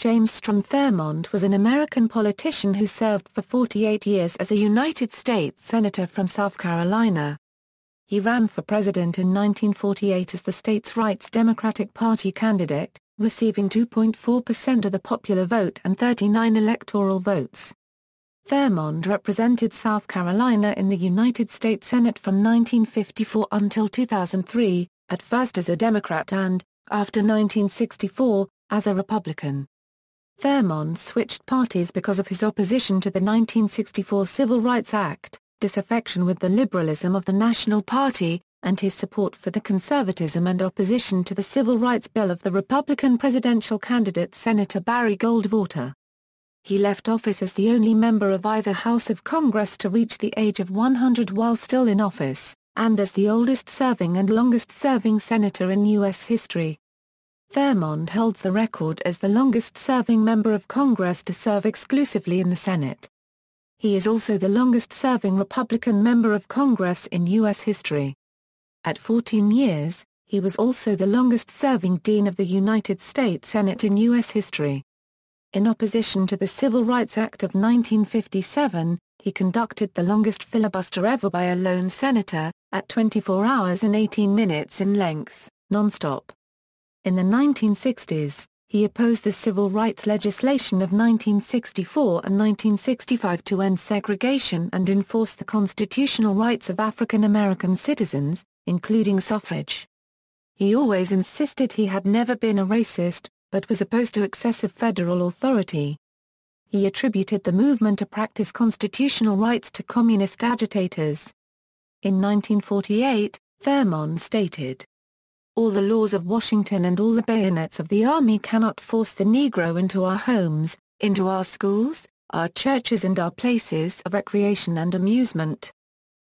James Strom Thurmond was an American politician who served for 48 years as a United States Senator from South Carolina. He ran for president in 1948 as the state's Rights Democratic Party candidate, receiving 2.4% of the popular vote and 39 electoral votes. Thurmond represented South Carolina in the United States Senate from 1954 until 2003, at first as a Democrat and, after 1964, as a Republican. Thurmond switched parties because of his opposition to the 1964 Civil Rights Act, disaffection with the liberalism of the National Party, and his support for the conservatism and opposition to the Civil Rights Bill of the Republican presidential candidate Senator Barry Goldwater. He left office as the only member of either House of Congress to reach the age of 100 while still in office, and as the oldest serving and longest serving senator in U.S. history. Thurmond holds the record as the longest-serving member of Congress to serve exclusively in the Senate. He is also the longest-serving Republican member of Congress in U.S. history. At 14 years, he was also the longest-serving Dean of the United States Senate in U.S. history. In opposition to the Civil Rights Act of 1957, he conducted the longest filibuster ever by a lone senator, at 24 hours and 18 minutes in length, non-stop. In the 1960s, he opposed the civil rights legislation of 1964 and 1965 to end segregation and enforce the constitutional rights of African American citizens, including suffrage. He always insisted he had never been a racist, but was opposed to excessive federal authority. He attributed the movement to practice constitutional rights to communist agitators. In 1948, Thurmond stated, all the laws of Washington and all the bayonets of the army cannot force the Negro into our homes, into our schools, our churches and our places of recreation and amusement.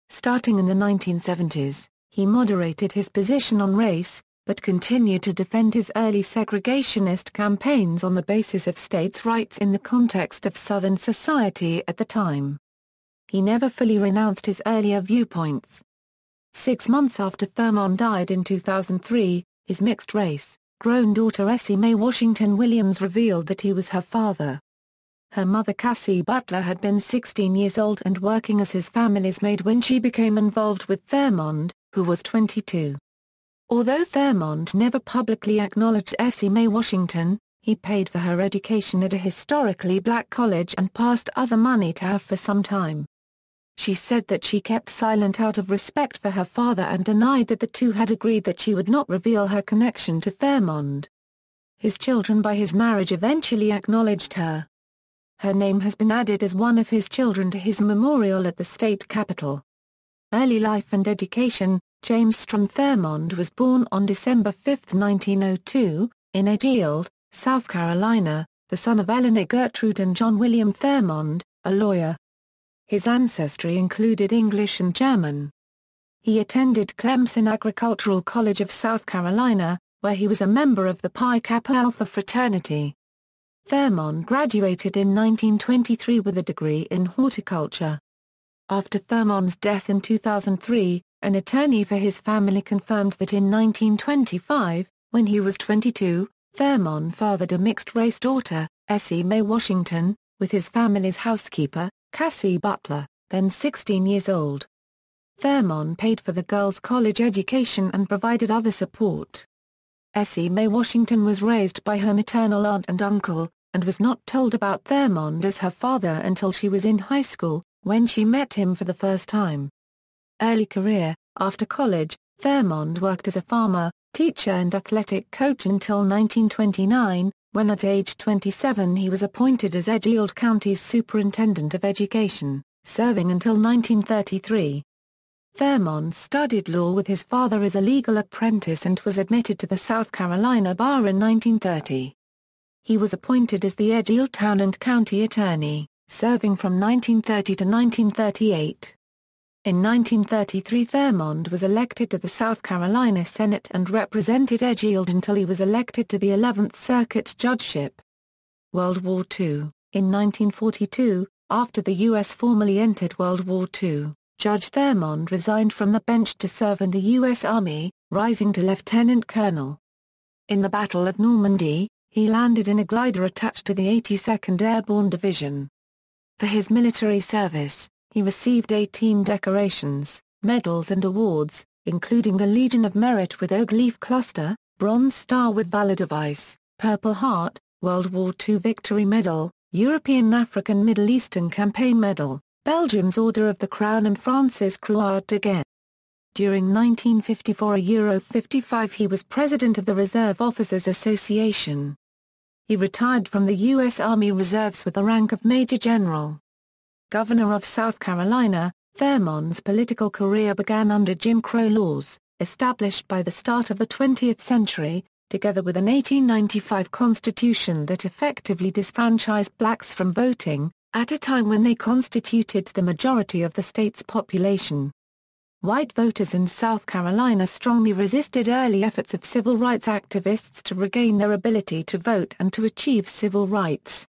Starting in the 1970s, he moderated his position on race, but continued to defend his early segregationist campaigns on the basis of states' rights in the context of Southern society at the time. He never fully renounced his earlier viewpoints. Six months after Thurmond died in 2003, his mixed-race, grown daughter Essie Mae Washington Williams revealed that he was her father. Her mother Carrie Butler had been 16 years old and working as his family's maid when she became involved with Thurmond, who was 22. Although Thurmond never publicly acknowledged Essie Mae Washington, he paid for her education at a historically black college and passed other money to her for some time. She said that she kept silent out of respect for her father and denied that the two had agreed that she would not reveal her connection to Thurmond. His children by his marriage eventually acknowledged her. Her name has been added as one of his children to his memorial at the state capitol. Early life and education James Strom Thurmond was born on December 5, 1902, in Edgefield, South Carolina, the son of Eleanor Gertrude and John William Thurmond, a lawyer. His ancestry included English and German. He attended Clemson Agricultural College of South Carolina, where he was a member of the Pi Kappa Alpha fraternity. Thurmond graduated in 1923 with a degree in horticulture. After Thurmond's death in 2003, an attorney for his family confirmed that in 1925, when he was 22, Thurmond fathered a mixed-race daughter, Essie Mae Washington, with his family's housekeeper, Carrie Butler, then 16 years old. Thurmond paid for the girls' college education and provided other support. Essie Mae Washington was raised by her maternal aunt and uncle, and was not told about Thurmond as her father until she was in high school, when she met him for the first time. Early career After college, Thurmond worked as a farmer, teacher and athletic coach until 1929, when at age 27 he was appointed as Edgefield County's Superintendent of Education, serving until 1933. Thurmond studied law with his father as a legal apprentice and was admitted to the South Carolina Bar in 1930. He was appointed as the Edgefield Town and County Attorney, serving from 1930 to 1938. In 1933 Thurmond was elected to the South Carolina Senate and represented Edgefield until he was elected to the 11th Circuit judgeship. World War II In 1942, after the U.S. formally entered World War II, Judge Thurmond resigned from the bench to serve in the U.S. Army, rising to lieutenant colonel. In the Battle of Normandy, he landed in a glider attached to the 82nd Airborne Division. For his military service, he received 18 decorations, medals and awards, including the Legion of Merit with Oak Leaf Cluster, Bronze Star with Valor Device, Purple Heart, World War II Victory Medal, European African Middle Eastern Campaign Medal, Belgium's Order of the Crown and France's Croix de Guerre. During 1954 Euro 55 he was president of the Reserve Officers Association. He retired from the U.S. Army Reserves with the rank of Major General. Governor of South Carolina, Thurmond's political career began under Jim Crow laws, established by the start of the 20th century, together with an 1895 constitution that effectively disfranchised blacks from voting, at a time when they constituted the majority of the state's population. White voters in South Carolina strongly resisted early efforts of civil rights activists to regain their ability to vote and to achieve civil rights.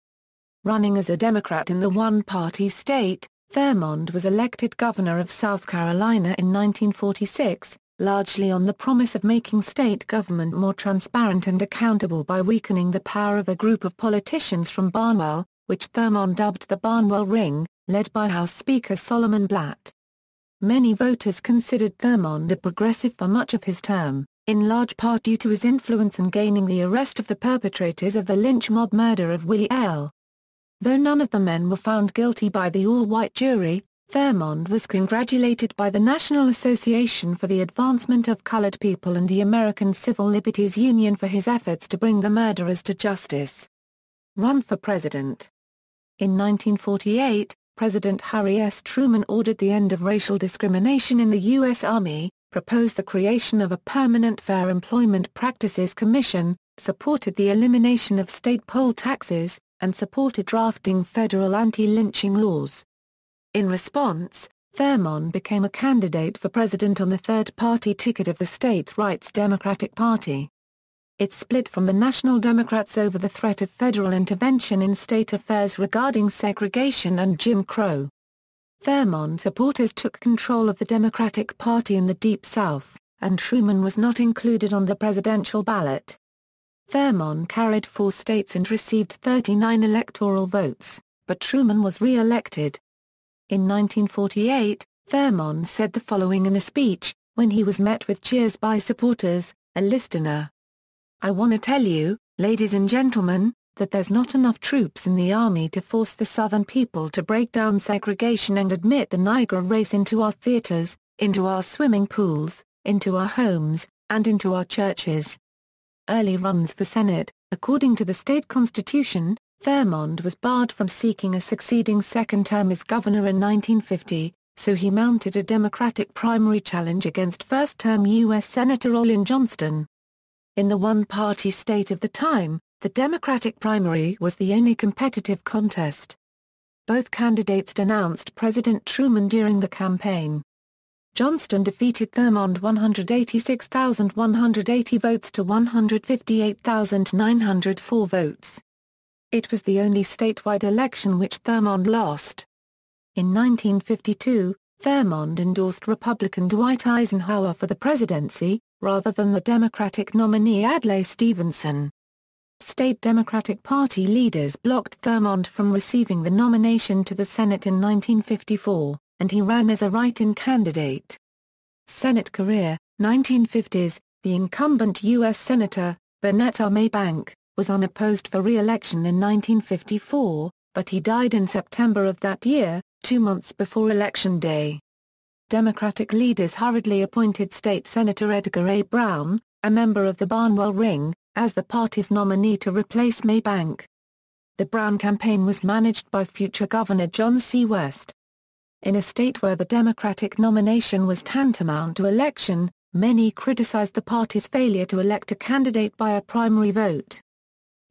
Running as a Democrat in the one-party state, Thurmond was elected governor of South Carolina in 1946, largely on the promise of making state government more transparent and accountable by weakening the power of a group of politicians from Barnwell, which Thurmond dubbed the Barnwell Ring, led by House Speaker Solomon Blatt. Many voters considered Thurmond a progressive for much of his term, in large part due to his influence in gaining the arrest of the perpetrators of the lynch mob murder of Willie Earle. Though none of the men were found guilty by the all-white jury, Thurmond was congratulated by the National Association for the Advancement of Colored People and the American Civil Liberties Union for his efforts to bring the murderers to justice. Run for President In 1948, President Harry S. Truman ordered the end of racial discrimination in the U.S. Army, proposed the creation of a permanent Fair Employment Practices Commission, supported the elimination of state poll taxes, and supported drafting federal anti-lynching laws. In response, Thurmond became a candidate for president on the third-party ticket of the state's Rights Democratic Party. It split from the National Democrats over the threat of federal intervention in state affairs regarding segregation and Jim Crow. Thurmond supporters took control of the Democratic Party in the Deep South, and Truman was not included on the presidential ballot. Thurmond carried four states and received 39 electoral votes, but Truman was re-elected. In 1948, Thurmond said the following in a speech, when he was met with cheers by supporters, a listener. I want to tell you, ladies and gentlemen, that there's not enough troops in the army to force the Southern people to break down segregation and admit the Negro race into our theaters, into our swimming pools, into our homes, and into our churches. Early runs for Senate, according to the state constitution, Thurmond was barred from seeking a succeeding second term as governor in 1950, so he mounted a Democratic primary challenge against first-term U.S. Senator Olin Johnston. In the one-party state of the time, the Democratic primary was the only competitive contest. Both candidates denounced President Truman during the campaign. Johnston defeated Thurmond 186,180 votes to 158,904 votes. It was the only statewide election which Thurmond lost. In 1952, Thurmond endorsed Republican Dwight Eisenhower for the presidency, rather than the Democratic nominee Adlai Stevenson. State Democratic Party leaders blocked Thurmond from receiving the nomination to the Senate in 1954, and he ran as a write-in candidate. Senate career, 1950s, the incumbent U.S. Senator, Burnett R. Maybank, was unopposed for re-election in 1954, but he died in September of that year, two months before Election Day. Democratic leaders hurriedly appointed State Senator Edgar A. Brown, a member of the Barnwell Ring, as the party's nominee to replace Maybank. The Brown campaign was managed by future Governor John C. West. In a state where the Democratic nomination was tantamount to election, many criticized the party's failure to elect a candidate by a primary vote.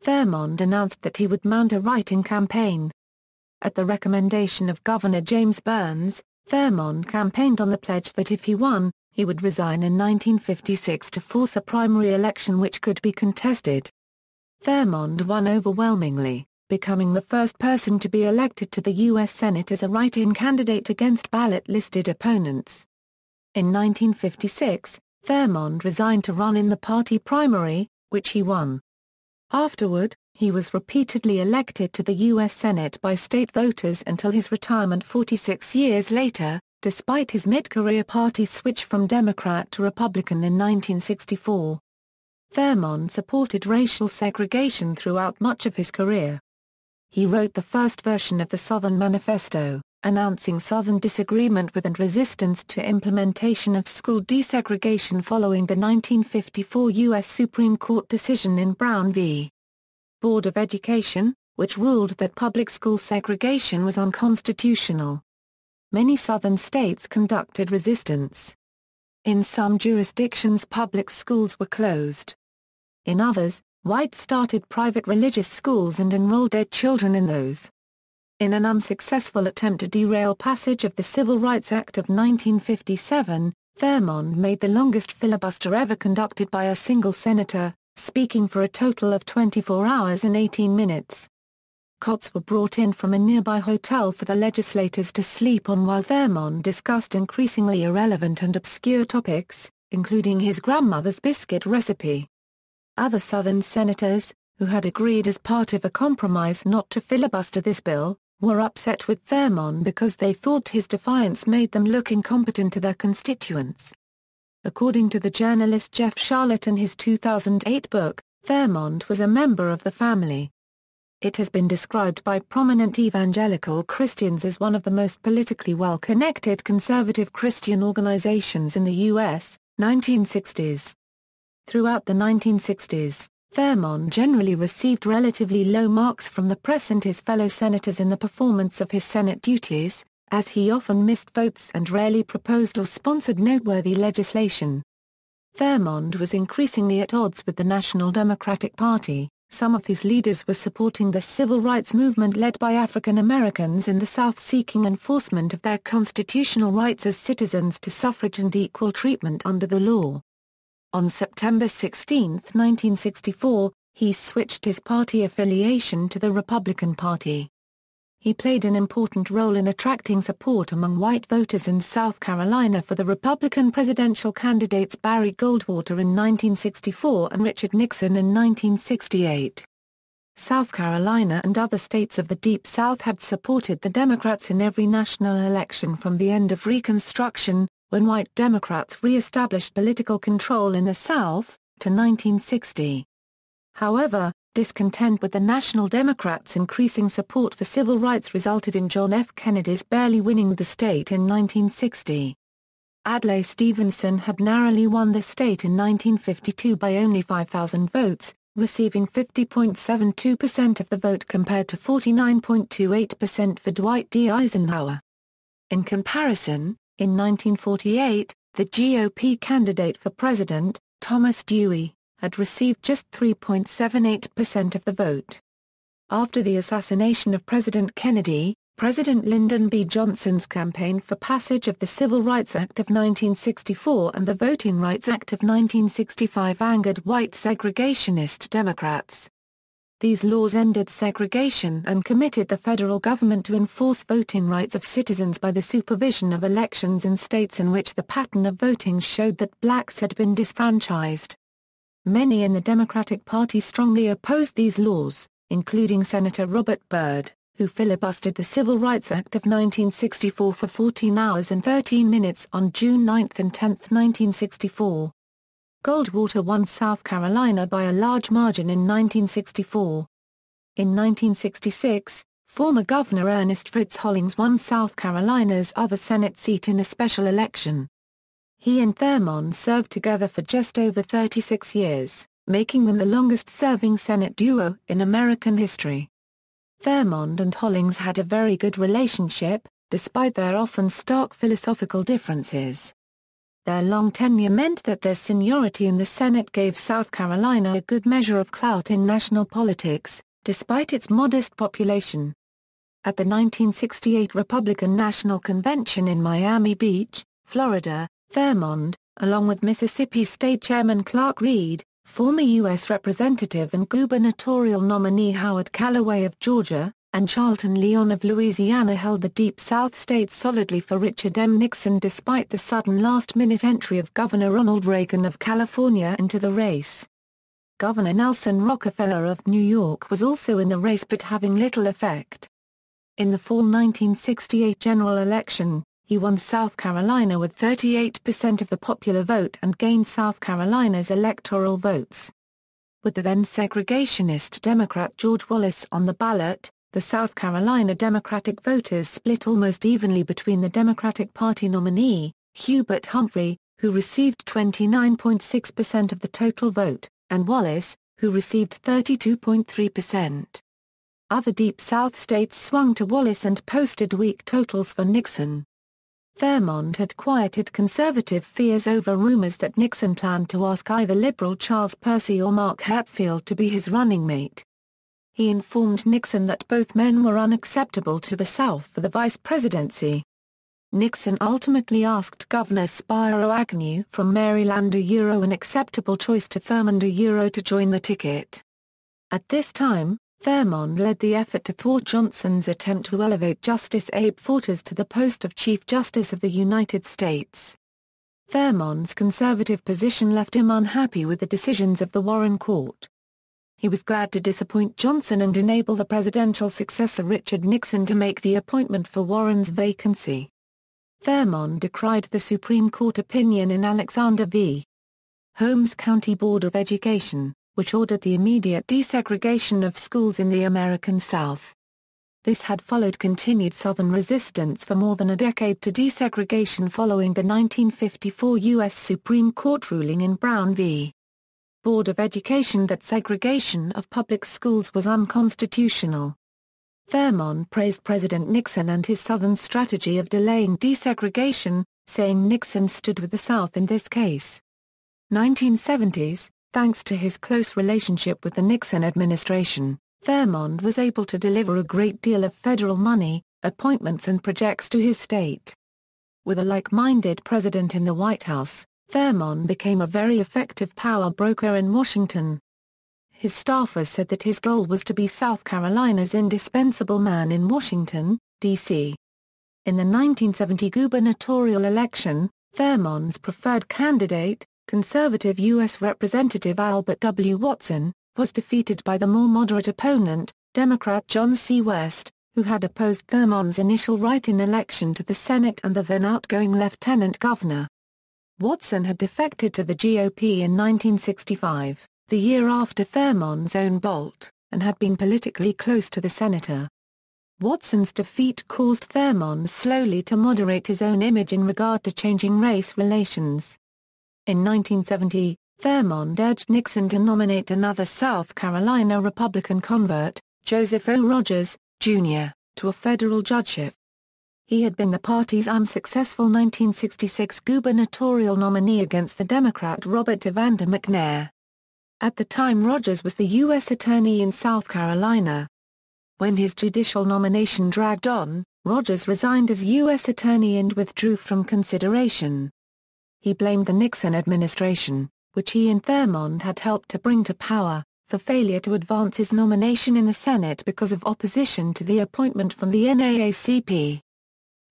Thurmond announced that he would mount a write-in campaign. At the recommendation of Governor James Byrnes, Thurmond campaigned on the pledge that if he won, he would resign in 1956 to force a primary election which could be contested. Thurmond won overwhelmingly, becoming the first person to be elected to the U.S. Senate as a write-in candidate against ballot-listed opponents. In 1956, Thurmond resigned to run in the party primary, which he won. Afterward, he was repeatedly elected to the U.S. Senate by state voters until his retirement 46 years later, despite his mid-career party switch from Democrat to Republican in 1964. Thurmond supported racial segregation throughout much of his career. He wrote the first version of the Southern Manifesto, announcing Southern disagreement with and resistance to implementation of school desegregation following the 1954 U.S. Supreme Court decision in Brown v. Board of Education, which ruled that public school segregation was unconstitutional. Many southern states conducted resistance. In some jurisdictions public schools were closed. In others, whites started private religious schools and enrolled their children in those. In an unsuccessful attempt to derail passage of the Civil Rights Act of 1957, Thurmond made the longest filibuster ever conducted by a single senator, speaking for a total of 24 hours and 18 minutes. Cots were brought in from a nearby hotel for the legislators to sleep on while Thurmond discussed increasingly irrelevant and obscure topics, including his grandmother's biscuit recipe. Other Southern senators, who had agreed as part of a compromise not to filibuster this bill, were upset with Thurmond because they thought his defiance made them look incompetent to their constituents. According to the journalist Jeff Sharlet in his 2008 book, Thurmond was a member of the family. It has been described by prominent evangelical Christians as one of the most politically well-connected conservative Christian organizations in the U.S., 1960s. Throughout the 1960s, Thurmond generally received relatively low marks from the press and his fellow senators in the performance of his Senate duties, as he often missed votes and rarely proposed or sponsored noteworthy legislation. Thurmond was increasingly at odds with the National Democratic Party, some of whose leaders were supporting the civil rights movement led by African Americans in the South seeking enforcement of their constitutional rights as citizens to suffrage and equal treatment under the law. On September 16, 1964, he switched his party affiliation to the Republican Party. He played an important role in attracting support among white voters in South Carolina for the Republican presidential candidates Barry Goldwater in 1964 and Richard Nixon in 1968. South Carolina and other states of the Deep South had supported the Democrats in every national election from the end of Reconstruction, when white Democrats re-established political control in the South, to 1960. However, discontent with the National Democrats' increasing support for civil rights resulted in John F. Kennedy's barely winning the state in 1960. Adlai Stevenson had narrowly won the state in 1952 by only 5,000 votes, receiving 50.72% of the vote compared to 49.28% for Dwight D. Eisenhower. In comparison, in 1948, the GOP candidate for president, Thomas Dewey, had received just 3.78% of the vote. After the assassination of President Kennedy, President Lyndon B. Johnson's campaign for passage of the Civil Rights Act of 1964 and the Voting Rights Act of 1965 angered white segregationist Democrats. These laws ended segregation and committed the federal government to enforce voting rights of citizens by the supervision of elections in states in which the pattern of voting showed that blacks had been disfranchised. Many in the Democratic Party strongly opposed these laws, including Senator Robert Byrd, who filibustered the Civil Rights Act of 1964 for 14 hours and 13 minutes on June 9 and 10, 1964. Goldwater won South Carolina by a large margin in 1964. In 1966, former Governor Ernest Fritz Hollings won South Carolina's other Senate seat in a special election. He and Thurmond served together for just over 36 years, making them the longest-serving Senate duo in American history. Thurmond and Hollings had a very good relationship, despite their often stark philosophical differences. Their long tenure meant that their seniority in the Senate gave South Carolina a good measure of clout in national politics, despite its modest population. At the 1968 Republican National Convention in Miami Beach, Florida, Thurmond, along with Mississippi State Chairman Clarke Reed, former U.S. Representative and gubernatorial nominee Howard Callaway of Georgia, and Charlton Lyons of Louisiana held the Deep South states solidly for Richard M. Nixon despite the sudden last-minute entry of Governor Ronald Reagan of California into the race. Governor Nelson Rockefeller of New York was also in the race but having little effect. In the fall 1968 general election, he won South Carolina with 38% of the popular vote and gained South Carolina's electoral votes. With the then segregationist Democrat George Wallace on the ballot, the South Carolina Democratic voters split almost evenly between the Democratic Party nominee, Hubert Humphrey, who received 29.6% of the total vote, and Wallace, who received 32.3%. Other Deep South states swung to Wallace and posted weak totals for Nixon. Thurmond had quieted conservative fears over rumors that Nixon planned to ask either liberal Charles Percy or Mark Hatfield to be his running mate. He informed Nixon that both men were unacceptable to the South for the vice presidency. Nixon ultimately asked Governor Spiro Agnew from Maryland a Euro an acceptable choice to Thurmond a Euro to join the ticket. At this time, Thurmond led the effort to thwart Johnson's attempt to elevate Justice Abe Fortas to the post of Chief Justice of the United States. Thurmond's conservative position left him unhappy with the decisions of the Warren Court. He was glad to disappoint Johnson and enable the presidential successor Richard Nixon to make the appointment for Warren's vacancy. Thurmond decried the Supreme Court opinion in Alexander v. Holmes County Board of Education, which ordered the immediate desegregation of schools in the American South. This had followed continued Southern resistance for more than a decade to desegregation following the 1954 U.S. Supreme Court ruling in Brown v. Board of Education that segregation of public schools was unconstitutional. Thurmond praised President Nixon and his Southern strategy of delaying desegregation, saying Nixon stood with the South in this case. 1970s, thanks to his close relationship with the Nixon administration, Thurmond was able to deliver a great deal of federal money, appointments and projects to his state. With a like-minded president in the White House, Thurmond became a very effective power broker in Washington. His staffers said that his goal was to be South Carolina's indispensable man in Washington, D.C. In the 1970 gubernatorial election, Thurmond's preferred candidate, conservative U.S. Representative Albert W. Watson, was defeated by the more moderate opponent, Democrat John C. West, who had opposed Thurmond's initial write-in election to the Senate and the then outgoing lieutenant governor. Watson had defected to the GOP in 1965 the year after Thurmond's own bolt, and had been politically close to the senator. Watson's defeat caused Thurmond slowly to moderate his own image in regard to changing race relations. In 1970, Thurmond urged Nixon to nominate another South Carolina Republican convert, Joseph O. Rogers, Jr., to a federal judgeship. He had been the party's unsuccessful 1966 gubernatorial nominee against the Democrat Robert Evander McNair. At the time Rogers was the U.S. Attorney in South Carolina. When his judicial nomination dragged on, Rogers resigned as U.S. Attorney and withdrew from consideration. He blamed the Nixon administration, which he and Thurmond had helped to bring to power, for failure to advance his nomination in the Senate because of opposition to the appointment from the NAACP.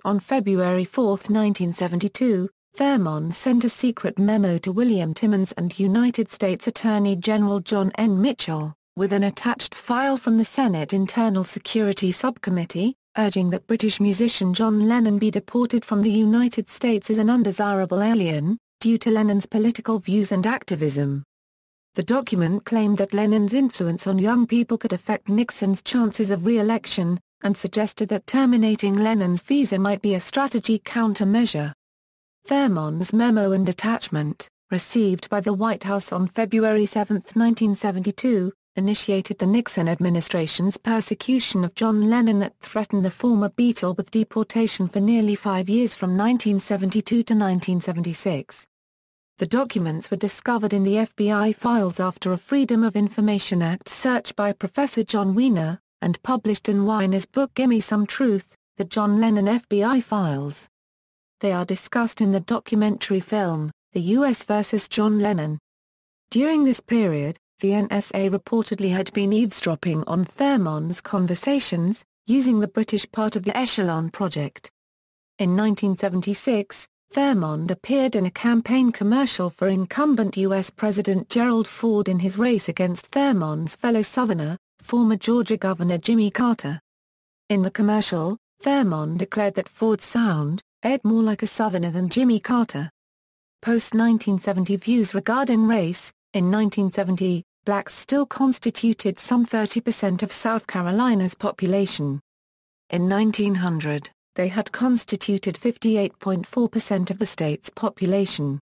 On February 4, 1972, Thurmond sent a secret memo to William Timmons and United States Attorney General John N. Mitchell, with an attached file from the Senate Internal Security Subcommittee, urging that British musician John Lennon be deported from the United States as an undesirable alien, due to Lennon's political views and activism. The document claimed that Lennon's influence on young people could affect Nixon's chances of re-election, and suggested that terminating Lennon's visa might be a strategy countermeasure. Thurmond's memo and attachment, received by the White House on February 7, 1972, initiated the Nixon administration's persecution of John Lennon that threatened the former Beatle with deportation for nearly five years from 1972 to 1976. The documents were discovered in the FBI files after a Freedom of Information Act search by Professor Jon Wiener, and published in Wiener's book Gimme Some Truth, the John Lennon FBI Files. They are discussed in the documentary film, The U.S. vs. John Lennon. During this period, the NSA reportedly had been eavesdropping on Thurmond's conversations, using the British part of the Echelon project. In 1976, Thurmond appeared in a campaign commercial for incumbent U.S. President Gerald Ford in his race against Thurmond's fellow Southerner, former Georgia Governor Jimmy Carter. In the commercial, Thurmond declared that Ford sound, ed more like a Southerner than Jimmy Carter. Post-1970 views regarding race, in 1970, blacks still constituted some 30% of South Carolina's population. In 1900, they had constituted 58.4% of the state's population.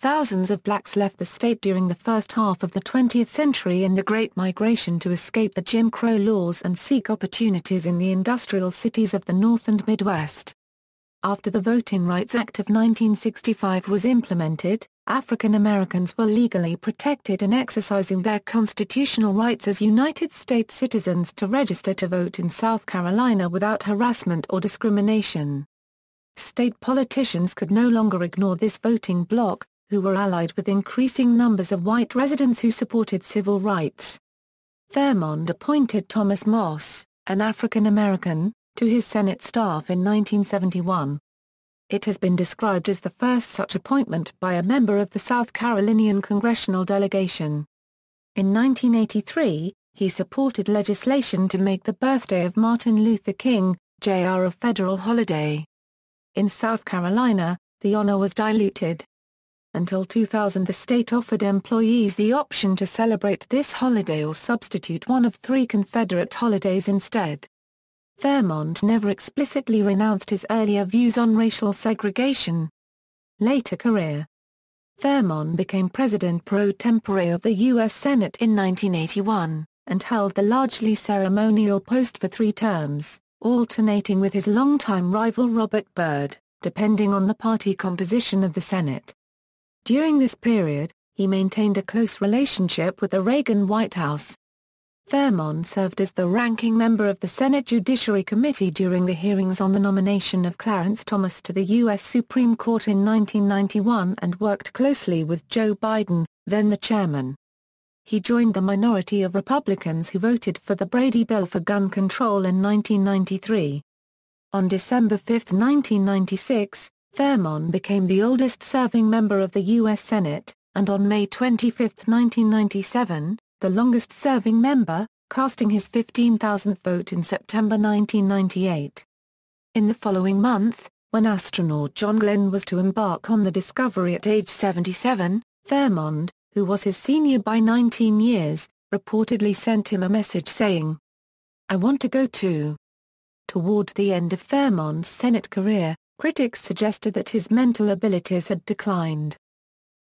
Thousands of blacks left the state during the first half of the 20th century in the Great Migration to escape the Jim Crow laws and seek opportunities in the industrial cities of the North and Midwest. After the Voting Rights Act of 1965 was implemented, African Americans were legally protected in exercising their constitutional rights as United States citizens to register to vote in South Carolina without harassment or discrimination. State politicians could no longer ignore this voting bloc, who were allied with increasing numbers of white residents who supported civil rights. Thurmond appointed Thomas Moss, an African American, to his Senate staff in 1971. It has been described as the first such appointment by a member of the South Carolinian congressional delegation. In 1983, he supported legislation to make the birthday of Martin Luther King, Jr. a federal holiday. In South Carolina, the honor was diluted. Until 2000 the state offered employees the option to celebrate this holiday or substitute one of three Confederate holidays instead. Thurmond never explicitly renounced his earlier views on racial segregation. Later career Thurmond became president pro tempore of the U.S. Senate in 1981, and held the largely ceremonial post for three terms, alternating with his longtime rival Robert Byrd, depending on the party composition of the Senate. During this period, he maintained a close relationship with the Reagan White House. Thurmond served as the ranking member of the Senate Judiciary Committee during the hearings on the nomination of Clarence Thomas to the U.S. Supreme Court in 1991 and worked closely with Joe Biden, then the chairman. He joined the minority of Republicans who voted for the Brady Bill for gun control in 1993. On December 5, 1996, Thurmond became the oldest-serving member of the U.S. Senate, and on May 25, 1997, the longest-serving member, casting his 15,000th vote in September 1998. In the following month, when astronaut John Glenn was to embark on the Discovery at age 77, Thurmond, who was his senior by 19 years, reportedly sent him a message saying, I want to go too. Toward the end of Thurmond's Senate career, Critics suggested that his mental abilities had declined.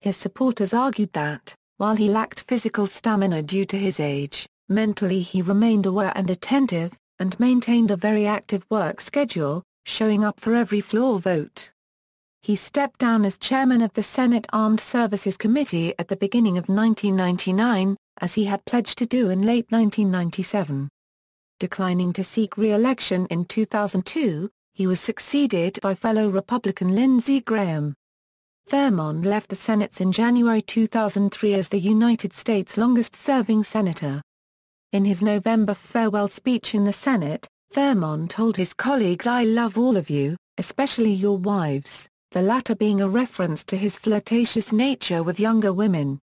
His supporters argued that, while he lacked physical stamina due to his age, mentally he remained aware and attentive, and maintained a very active work schedule, showing up for every floor vote. He stepped down as chairman of the Senate Armed Services Committee at the beginning of 1999, as he had pledged to do in late 1997. Declining to seek re-election in 2002, he was succeeded by fellow Republican Lindsey Graham. Thurmond left the Senate in January 2003 as the United States' longest-serving senator. In his November farewell speech in the Senate, Thurmond told his colleagues I love all of you, especially your wives, the latter being a reference to his flirtatious nature with younger women.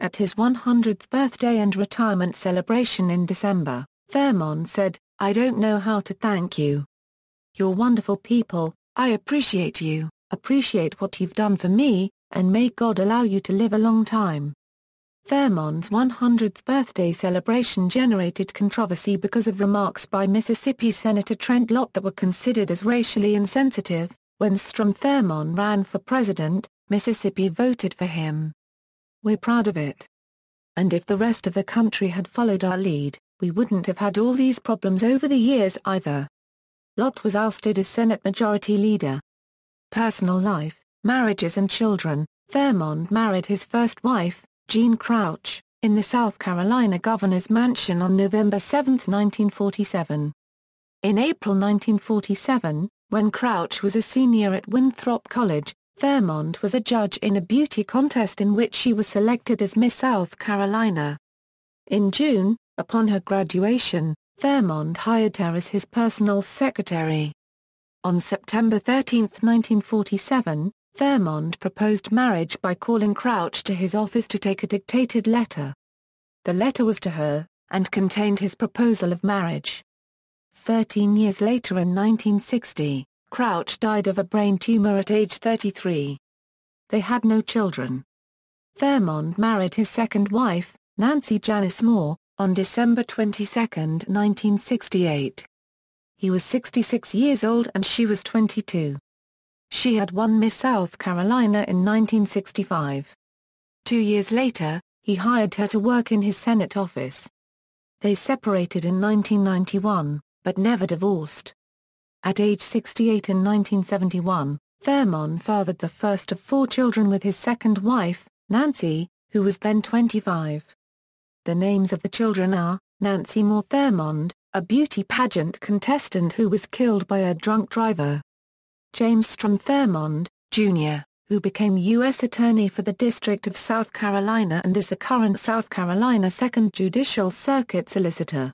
At his 100th birthday and retirement celebration in December, Thurmond said, I don't know how to thank you. You're wonderful people, I appreciate you, appreciate what you've done for me, and may God allow you to live a long time. Thurmond's 100th birthday celebration generated controversy because of remarks by Mississippi Senator Trent Lott that were considered as racially insensitive. When Strom Thurmond ran for president, Mississippi voted for him. We're proud of it. And if the rest of the country had followed our lead, we wouldn't have had all these problems over the years either. Lott was ousted as Senate Majority Leader. Personal life, marriages and children, Thurmond married his first wife, Jean Crouch, in the South Carolina governor's mansion on November 7, 1947. In April 1947, when Crouch was a senior at Winthrop College, Thurmond was a judge in a beauty contest in which she was selected as Miss South Carolina. In June, upon her graduation, Thurmond hired her as his personal secretary. On September 13, 1947, Thurmond proposed marriage by calling Crouch to his office to take a dictated letter. The letter was to her, and contained his proposal of marriage. Thirteen years later in 1960, Crouch died of a brain tumor at age 33. They had no children. Thurmond married his second wife, Nancy Janice Moore, on December 22, 1968. He was 66 years old and she was 22. She had won Miss South Carolina in 1965. Two years later, he hired her to work in his Senate office. They separated in 1991, but never divorced. At age 68 in 1971, Thurmond fathered the first of four children with his second wife, Nancy, who was then 25. The names of the children are, Nancy Moore Thurmond, a beauty pageant contestant who was killed by a drunk driver. James Strom Thurmond, Jr., who became U.S. Attorney for the District of South Carolina and is the current South Carolina 2nd Judicial Circuit Solicitor.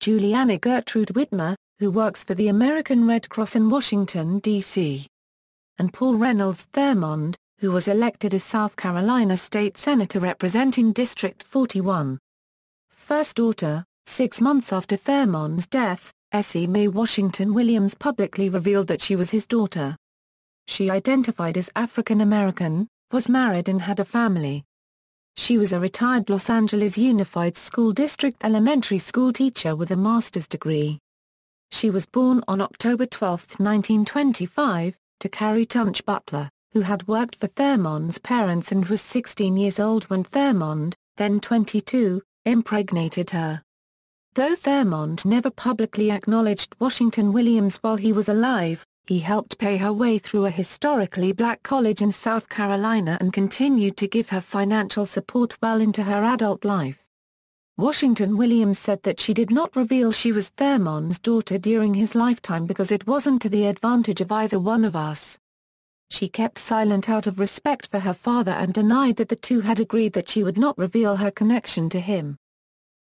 Juliana Gertrude Whitmer, who works for the American Red Cross in Washington, D.C. And Paul Reynolds Thurmond, who was elected as South Carolina State Senator representing District 41. First daughter, six months after Thurmond's death, Essie Mae Washington Williams publicly revealed that she was his daughter. She identified as African American, was married and had a family. She was a retired Los Angeles Unified School District elementary school teacher with a master's degree. She was born on October 12, 1925, to Carrie Tunch Butler, who had worked for Thurmond's parents and was 16 years old when Thurmond, then 22, impregnated her. Though Thurmond never publicly acknowledged Washington Williams while he was alive, he helped pay her way through a historically black college in South Carolina and continued to give her financial support well into her adult life. Washington Williams said that she did not reveal she was Thurmond's daughter during his lifetime because it wasn't to the advantage of either one of us. She kept silent out of respect for her father and denied that the two had agreed that she would not reveal her connection to him.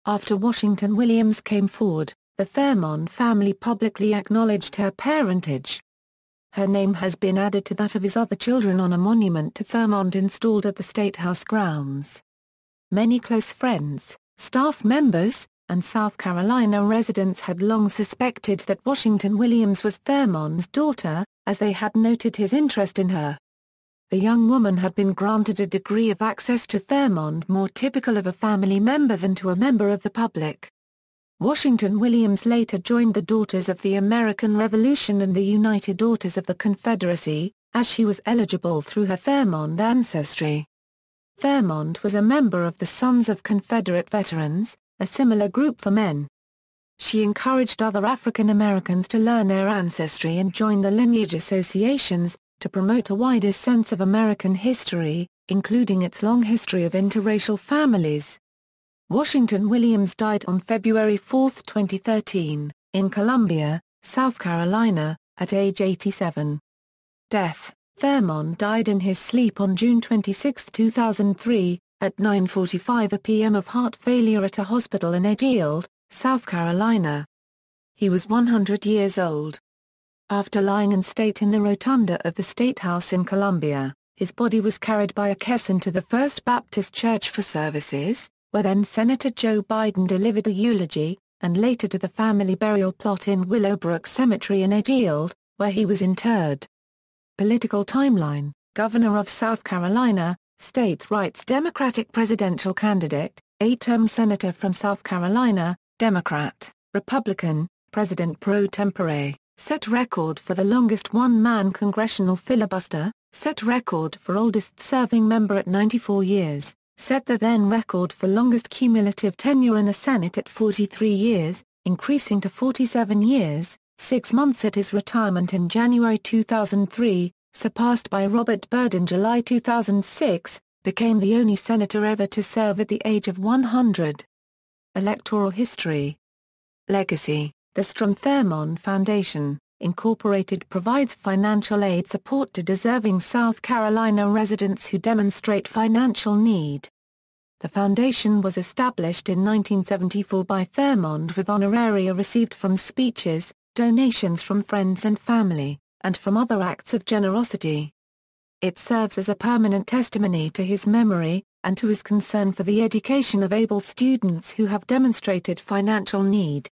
After Washington Williams came forward, the Thurmond family publicly acknowledged her parentage. Her name has been added to that of his other children on a monument to Thurmond installed at the State House grounds. Many close friends, staff members, and South Carolina residents had long suspected that Washington Williams was Thurmond's daughter, as they had noted his interest in her. The young woman had been granted a degree of access to Thurmond more typical of a family member than to a member of the public. Washington Williams later joined the Daughters of the American Revolution and the United Daughters of the Confederacy, as she was eligible through her Thurmond ancestry. Thurmond was a member of the Sons of Confederate Veterans, a similar group for men. She encouraged other African Americans to learn their ancestry and join the lineage associations, to promote a wider sense of American history, including its long history of interracial families. Washington Williams died on February 4, 2013, in Columbia, South Carolina, at age 87. Death Thurmond died in his sleep on June 26, 2003, at 9.45 p.m. of heart failure at a hospital in Edgefield, South Carolina. He was 100 years old. After lying in state in the rotunda of the State House in Columbia, his body was carried by a caisson to the First Baptist Church for services, where then-Senator Joe Biden delivered a eulogy, and later to the family burial plot in Willowbrook Cemetery in Edgefield, where he was interred. Political timeline Governor of South Carolina, states' rights Democratic presidential candidate, eight-term senator from South Carolina, Democrat, Republican, President pro tempore set record for the longest one-man congressional filibuster, set record for oldest serving member at 94 years, set the then record for longest cumulative tenure in the Senate at 43 years, increasing to 47 years, six months at his retirement in January 2003, surpassed by Robert Byrd in July 2006, became the only senator ever to serve at the age of 100. Electoral history Legacy the Strom Thurmond Foundation, Incorporated provides financial aid support to deserving South Carolina residents who demonstrate financial need. The foundation was established in 1974 by Thurmond with honoraria received from speeches, donations from friends and family, and from other acts of generosity. It serves as a permanent testimony to his memory, and to his concern for the education of able students who have demonstrated financial need.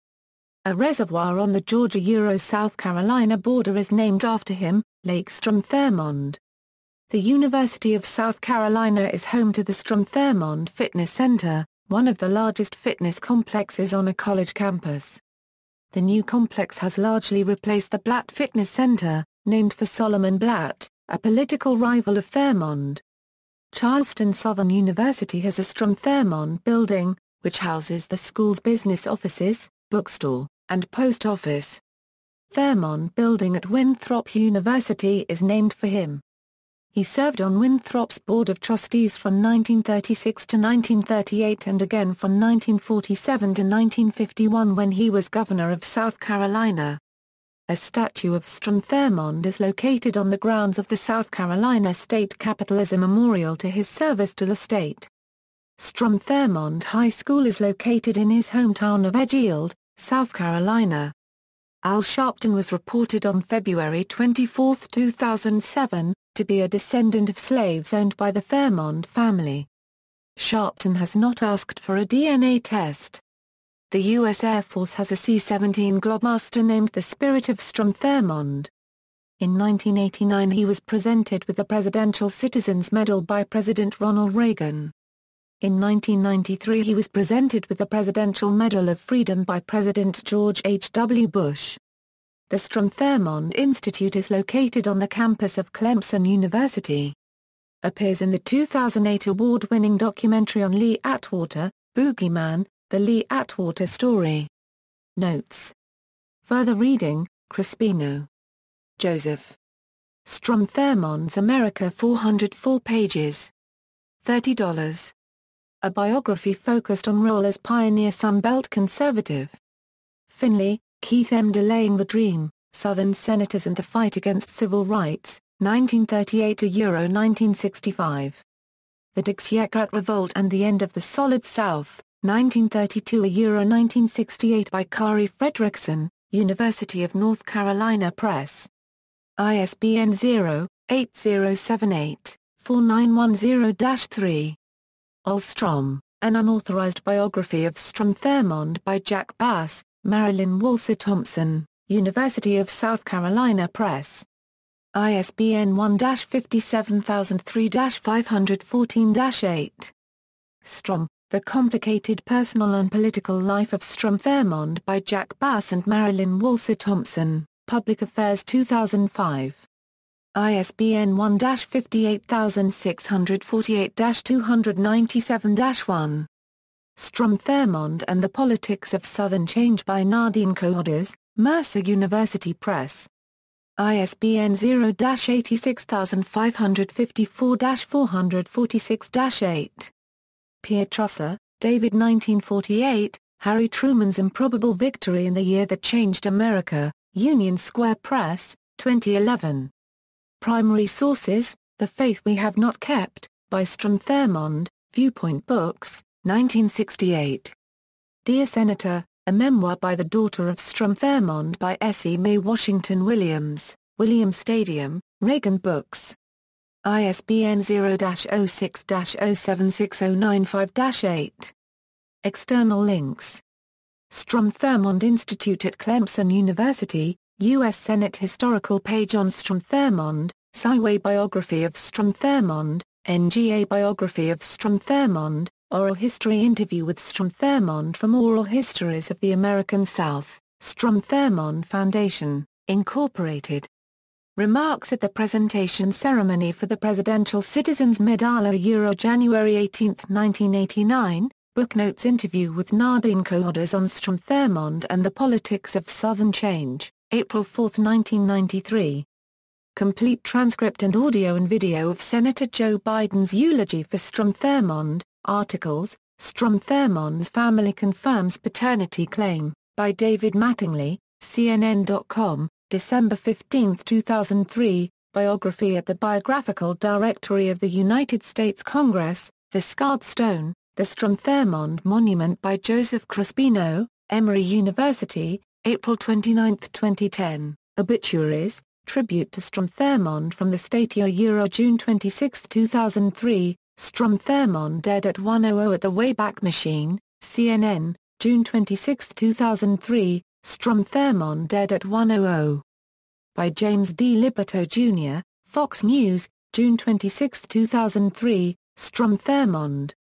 A reservoir on the Georgia-Euro-South Carolina border is named after him, Lake Strom-Thurmond. The University of South Carolina is home to the Strom-Thurmond Fitness Center, one of the largest fitness complexes on a college campus. The new complex has largely replaced the Blatt Fitness Center, named for Solomon Blatt, a political rival of Thurmond. Charleston Southern University has a Strom-Thurmond building, which houses the school's business offices, bookstore, and post office. Thurmond Building at Winthrop University is named for him. He served on Winthrop's Board of Trustees from 1936 to 1938 and again from 1947 to 1951 when he was governor of South Carolina. A statue of Strom-Thurmond is located on the grounds of the South Carolina State Capitol as a memorial to his service to the state. Strom-Thurmond High School is located in his hometown of Edgefield, South Carolina. Al Sharpton was reported on February 24, 2007, to be a descendant of slaves owned by the Thurmond family. Sharpton has not asked for a DNA test. The U.S. Air Force has a C-17 Globemaster named the Spirit of Strom-Thurmond. In 1989 he was presented with the Presidential Citizens Medal by President Ronald Reagan. In 1993 he was presented with the Presidential Medal of Freedom by President George H. W. Bush. The Strom-Thurmond Institute is located on the campus of Clemson University. Appears in the 2008 award-winning documentary on Lee Atwater, Boogeyman, The Lee Atwater Story. Notes. Further reading, Crespino. Joseph. Strom-Thurmond's America 404 pages. $30. A biography focused on role as pioneer Sunbelt conservative. Finley, Keith M. Delaying the Dream, Southern Senators and the Fight Against Civil Rights, 1938 to Euro 1965. The Dixiecrat Revolt and the End of the Solid South, 1932 a Euro 1968 by Kari Frederickson, University of North Carolina Press. ISBN 0-8078-4910-3. Olstrom, an unauthorized biography of Strom-Thurmond by Jack Bass, Marilyn Walser Thompson, University of South Carolina Press. ISBN 1-57003-514-8. Strom, The Complicated Personal and Political Life of Strom-Thurmond by Jack Bass and Marilyn Walser Thompson, Public Affairs 2005. ISBN 1-58648-297-1. Strom-Thurmond and the Politics of Southern Change by Nadine Cohodas, Mercer University Press. ISBN 0-86554-446-8. Pietrusza, David 1948, Harry Truman's Improbable Victory in the Year That Changed America, Union Square Press, 2011. Primary sources, The Faith We Have Not Kept, by Strom-Thurmond, Viewpoint Books, 1968. Dear Senator, a memoir by the daughter of Strom-Thurmond by Essie Mae Washington Williams, William Stadiem, Reagan Books. ISBN 0-06-076095-8. External links. Strom-Thurmond Institute at Clemson University, U.S. Senate Historical page on Strom-Thurmond, SCIWAY Biography of Strom-Thurmond, NGA Biography of Strom-Thurmond, Oral History Interview with Strom-Thurmond from Oral Histories of the American South, Strom-Thurmond Foundation, Incorporated. Remarks at the presentation ceremony for the Presidential Citizens Medal Euro January 18, 1989, Booknotes interview with Nadine Cohodas on Strom-Thurmond and the Politics of Southern Change, April 4, 1993. Complete transcript and audio and video of Senator Joe Biden's eulogy for Strom-Thurmond, Articles, Strom-Thurmond's family confirms paternity claim, by David Mattingly, CNN.com, December 15, 2003, Biography at the Biographical Directory of the United States Congress, The Scarred Stone, The Strom-Thurmond Monument by Joseph Crespino, Emory University, April 29, 2010, Obituaries, Tribute to Strom Thurmond from the Statio Euro June 26, 2003, Strom Thurmond dead at 100 at the Wayback Machine, CNN, June 26, 2003, Strom Thurmond dead at 100. By James D. Liberto Jr., Fox News, June 26, 2003, Strom Thurmond.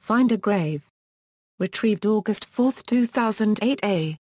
Find a grave. Retrieved August 4, 2008 A.